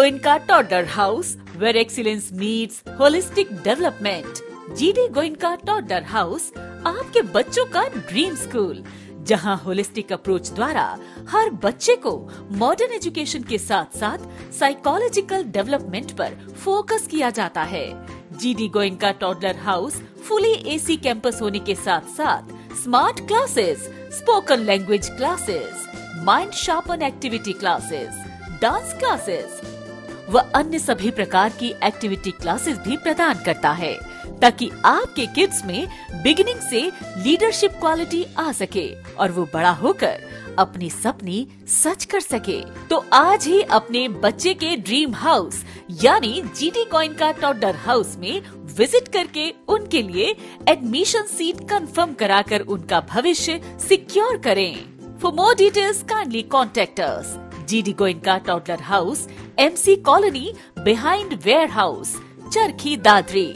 Toddler House, where excellence meets holistic development. GD Goenka toddler house आपके बच्चों का dream school जहाँ holistic approach द्वारा हर बच्चे को मॉडर्न एजुकेशन के साथ साथ साइकोलॉजिकल डेवलपमेंट पर फोकस किया जाता है G GD Goenka toddler house fully AC campus होने के साथ साथ smart classes spoken language classes mind sharpen activity classes dance classes व अन्य सभी प्रकार की एक्टिविटी क्लासेस भी प्रदान करता है, ताकि आपके किड्स में बिगिनिंग से लीडरशिप क्वालिटी आ सके और वो बड़ा होकर अपनी सपनी सच कर सके। तो आज ही अपने बच्चे के ड्रीम हाउस यानी जीटी कॉइन का टॉडर हाउस में विज़िट करके उनके लिए एडमिशन सीट कंफर्म कराकर उनका भविष्य सिक्योर करें। For more details kindly contact us GD Goenka toddler house MC colony behind warehouse Charkhi Dadri